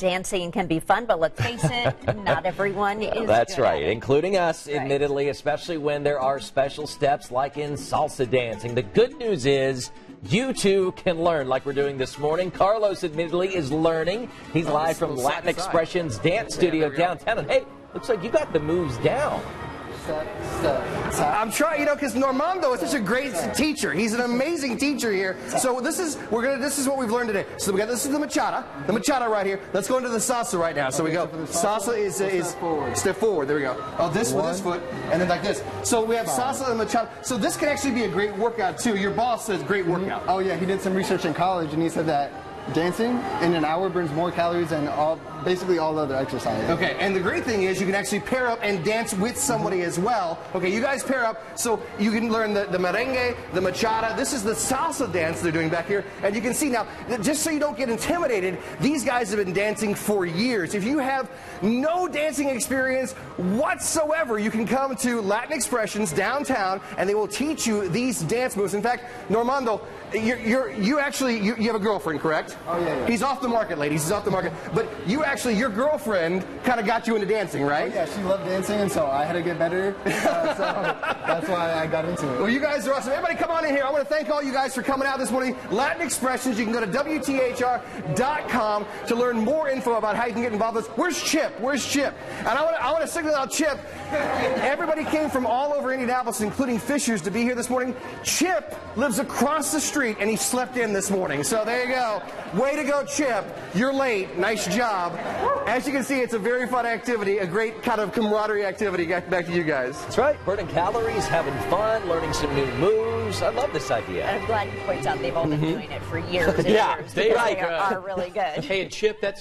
Dancing can be fun, but let's face it, not everyone is. That's good right, at it. including us, Right. admittedly, especially when there are special steps like in salsa dancing. The good news is you too can learn like we're doing this morning. Carlos, admittedly, is learning. He's oh, live from Latin side to side. Expressions Dance Studio there we go. downtown. And hey, looks like you got the moves down. I'm trying, you know, because Normando is such a great teacher. He's an amazing teacher here. So this is we're gonna this is what we've learned today. So we got this is the bachata, the bachata right here. Let's go into the salsa right now. So we go. Salsa is is step forward. Step forward. There we go. Oh, this with this foot, and then like this. So we have salsa and bachata. So this can actually be a great workout too. Your boss says great workout. Mm-hmm. Oh yeah, he did some research in college, and he said that dancing in an hour burns more calories than all, basically all other exercises. Okay, and the great thing is you can actually pair up and dance with somebody as well. Okay, you guys pair up so you can learn the, the merengue, the bachata. This is the salsa dance they're doing back here. And you can see now, just so you don't get intimidated, these guys have been dancing for years. If you have no dancing experience whatsoever, you can come to Latin Expressions downtown and they will teach you these dance moves. In fact, Normando, you're, you're, you actually, you, you have a girlfriend, correct? Oh, yeah, yeah. He's off the market, ladies. He's off the market. But you actually, your girlfriend kind of got you into dancing, right? Yeah, she loved dancing, and so I had to get better. Uh, so that's why I got into it. Well, you guys are awesome. Everybody come on in here. I want to thank all you guys for coming out this morning. Latin Expressions, you can go to WTHR.com to learn more info about how you can get involved with this. Where's Chip? Where's Chip? And I want to, I want to signal out Chip. Everybody came from all over Indianapolis, including Fishers, to be here this morning. Chip lives across the street, and he slept in this morning. So there you go. Way to go, Chip. You're late. Nice job. As you can see, it's a very fun activity, a great kind of camaraderie activity. Back to you guys. That's right, burning calories, having fun, learning some new moves. I love this idea. I'm glad you point out they've all been doing it for years and Yeah, years they because like, they are, uh, are really good. Hey, Chip, that's